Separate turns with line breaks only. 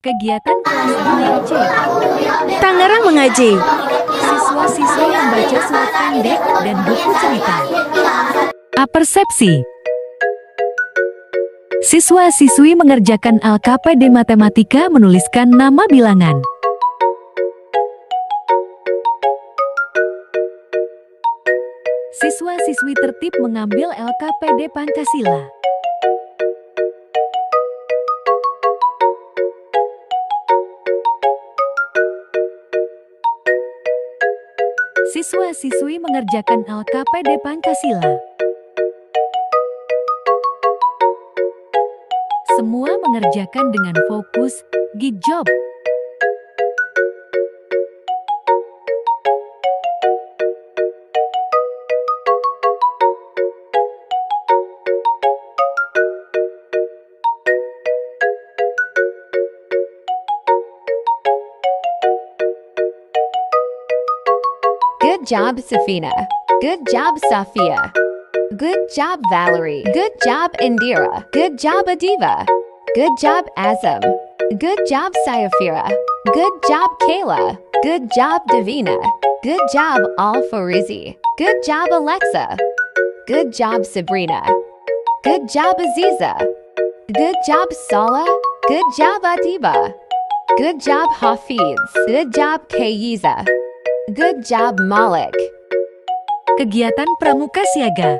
Kegiatan kelas 2 C.
Tangerang mengaji.
Siswa-siswi membaca surat pendek dan buku cerita. Apersepsi. Siswa-siswi mengerjakan LKPD Matematika menuliskan nama bilangan. Siswa-siswi tertib mengambil LKPD Pancasila. Siswa-siswi mengerjakan LKPD Pancasila. Semua mengerjakan dengan fokus, good job.
Good job, Safina. Good job, Safia. Good job, Valerie. Good job, Indira. Good job, Adiva. Good job, Azam. Good job, Sayafira. Good job, Kayla. Good job, Davina. Good job, Al Farizi. Good job, Alexa. Good job, Sabrina. Good job, Aziza. Good job, Sala. Good job, Adiba. Good job, Hafiz. Good job, Kayiza. Good job, Malik.
Kegiatan Pramuka Siaga.